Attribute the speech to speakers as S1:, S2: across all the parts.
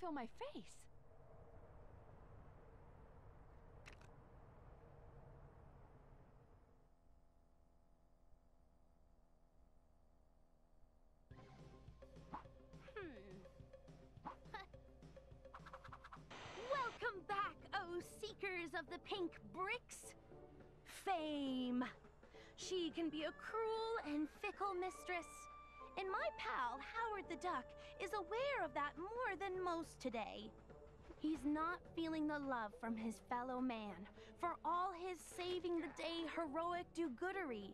S1: feel my face. Hmm.
S2: Welcome back, oh seekers of the pink bricks. Fame. She can be a cruel and fickle mistress. And my pal, Howard the Duck, is aware of that more than most today. He's not feeling the love from his fellow man for all his saving the day heroic do goodery.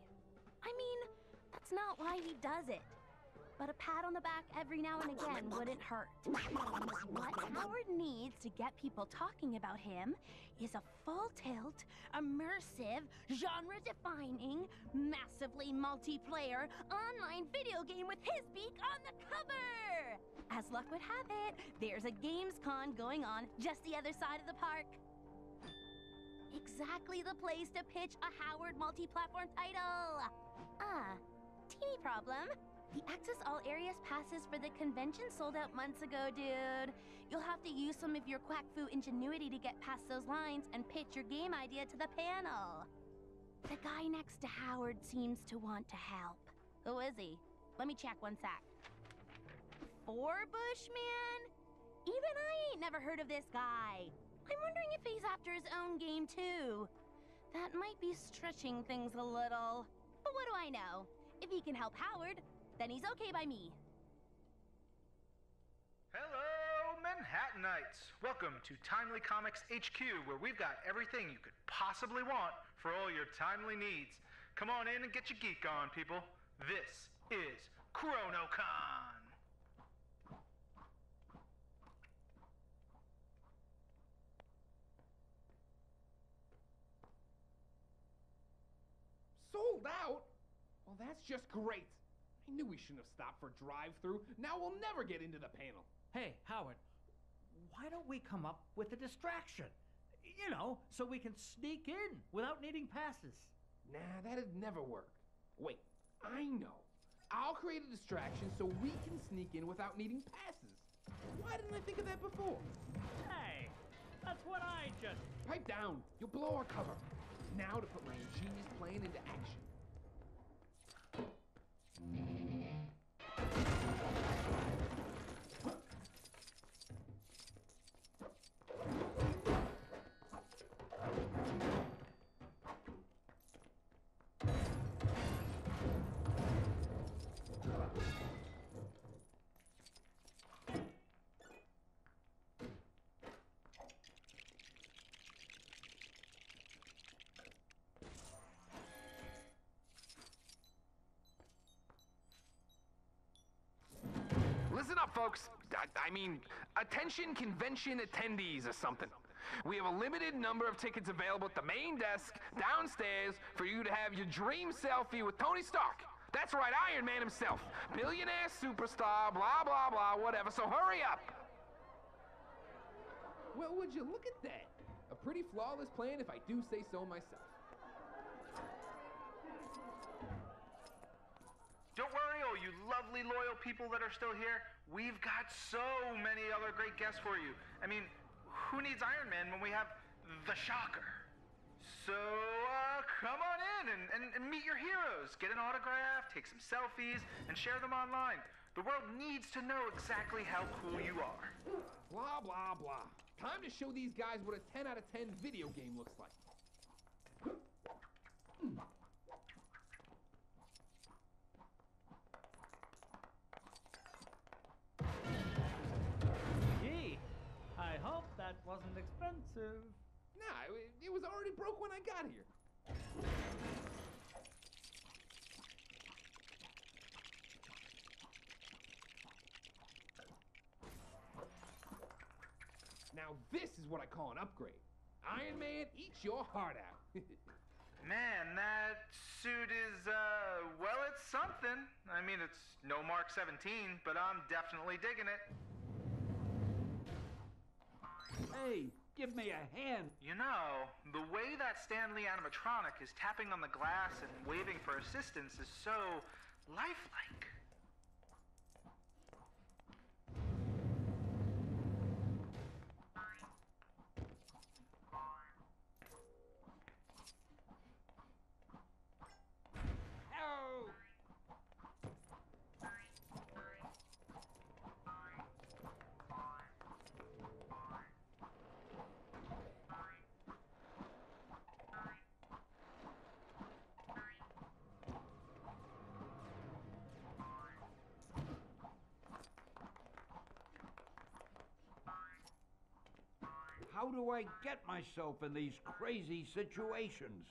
S2: I mean, that's not why he does it but a pat on the back every now and again wouldn't hurt. What Howard needs to get people talking about him is a full-tilt, immersive, genre-defining, massively multiplayer online video game with his beak on the cover! As luck would have it, there's a Gamescon going on just the other side of the park. Exactly the place to pitch a Howard multi-platform title. Ah, teeny problem. The Access All Areas passes for the convention sold out months ago, dude. You'll have to use some of your quack fu ingenuity to get past those lines and pitch your game idea to the panel. The guy next to Howard seems to want to help. Who is he? Let me check one sec. Forbush Man? Even I ain't never heard of this guy. I'm wondering if he's after his own game too. That might be stretching things a little. But what do I know? If he can help Howard, then he's okay by me.
S3: Hello, Manhattanites! Welcome to Timely Comics HQ, where we've got everything you could possibly want for all your timely needs. Come on in and get your geek on, people. This is ChronoCon!
S4: Sold out? Well, that's just great. I knew we shouldn't have stopped for drive-through. Now we'll never get into the panel.
S5: Hey, Howard, why don't we come up with a distraction? You know, so we can sneak in without needing passes.
S4: Nah, that'd never work. Wait, I know. I'll create a distraction so we can sneak in without needing passes. Why didn't I think of that before?
S5: Hey, that's what I just...
S4: Pipe down. You'll blow our cover. Now to put my ingenious plan into action. Folks. I, I, mean, attention convention attendees or something. We have a limited number of tickets available at the main desk downstairs for you to have your dream selfie with Tony Stark. That's right, Iron Man himself. Billionaire superstar, blah, blah, blah, whatever. So hurry up. Well, would you look at that? A pretty flawless plan if I do say so myself.
S3: Don't worry, all you lovely, loyal people that are still here. We've got so many other great guests for you. I mean, who needs Iron Man when we have the Shocker? So, uh, come on in and, and, and meet your heroes. Get an autograph, take some selfies, and share them online. The world needs to know exactly how cool you are.
S4: Blah, blah, blah. Time to show these guys what a 10 out of 10 video game looks like.
S5: Expensive.
S4: Nah, it, it was already broke when I got here. Now this is what I call an upgrade. Iron Man, eat your heart out.
S3: Man, that suit is, uh, well, it's something. I mean, it's no Mark 17, but I'm definitely digging it.
S5: Hey, give me a hand.
S3: You know, the way that Stan Lee animatronic is tapping on the glass and waving for assistance is so lifelike.
S1: How do I get myself in these crazy situations?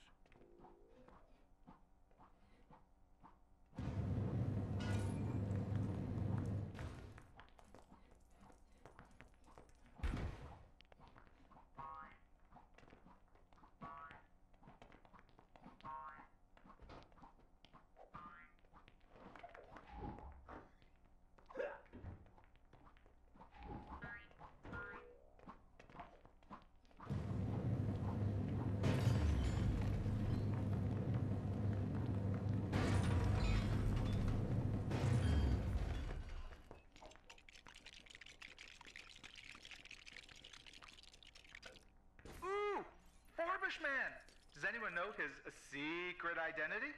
S3: Man. Does anyone know his secret identity?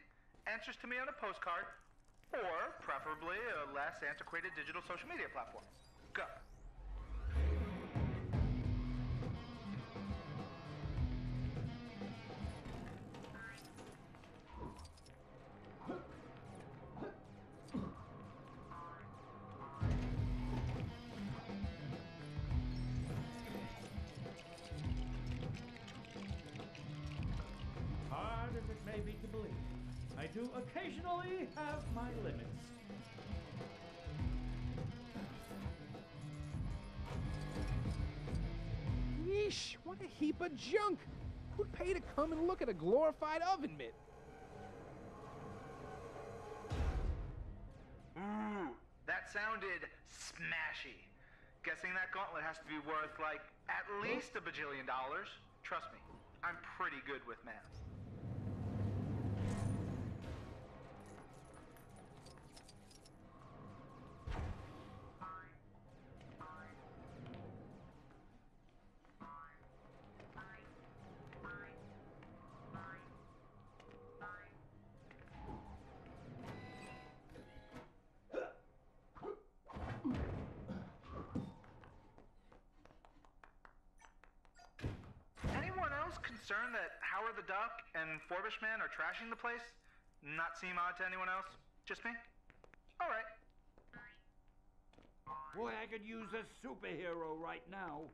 S3: Answers to me on a postcard, or preferably a less antiquated digital social media platform.
S5: Do occasionally have my limits.
S6: Yeesh, what a heap of junk! Who'd pay to come and look at a glorified oven mitt?
S3: Ooh, that sounded smashy. Guessing that gauntlet has to be worth like at least a bajillion dollars. Trust me, I'm pretty good with math. Else concerned that Howard the Duck and Forbush Man are trashing the place? Not seem odd to anyone else? Just me? Alright.
S1: Boy, I could use a superhero right now.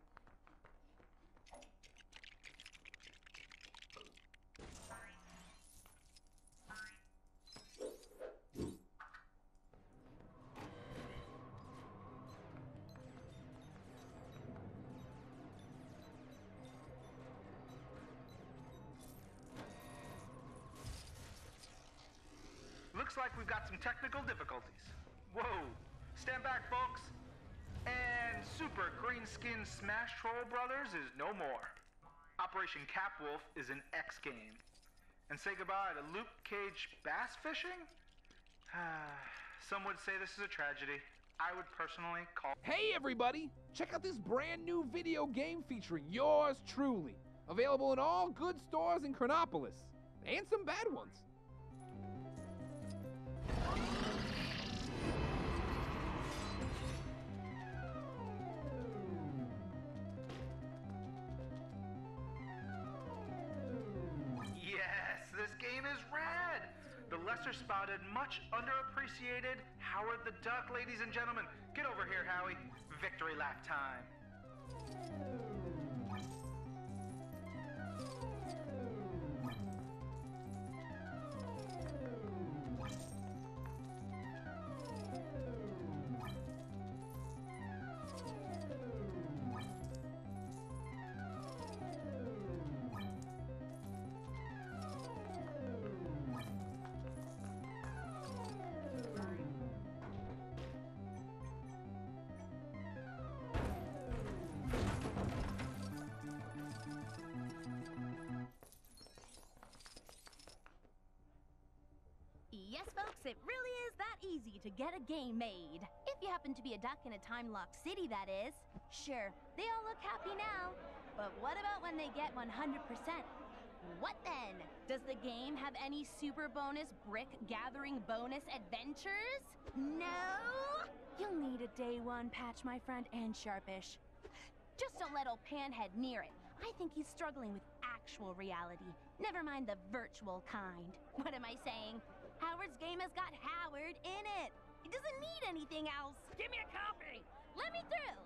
S3: Looks like we've got some technical difficulties. Whoa. Stand back, folks. And Super Green Skin Smash Troll Brothers is no more. Operation Capwolf is an X game. And say goodbye to Luke Cage bass fishing? Ah, some would say this is a tragedy. I would personally call.
S6: Hey everybody! Check out this brand new video game featuring yours truly. Available in all good stores in Chronopolis. And some bad ones.
S3: Lesser spotted, much underappreciated Howard the Duck, ladies and gentlemen. Get over here, Howie. Victory lap time.
S2: To get a game made. If you happen to be a duck in a time locked city, that is. Sure, they all look happy now. But what about when they get 100%? What then? Does the game have any super bonus brick gathering bonus adventures? No? You'll need a day one patch, my friend, and sharpish. Just don't let old Panhead near it. I think he's struggling with actual reality. Never mind the virtual kind. What am I saying? Howard's game has got Howard in it. It doesn't need anything else. Give me a copy. Let me through.